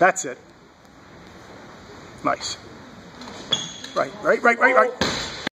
That's it. Nice. Right, right, right, right, right.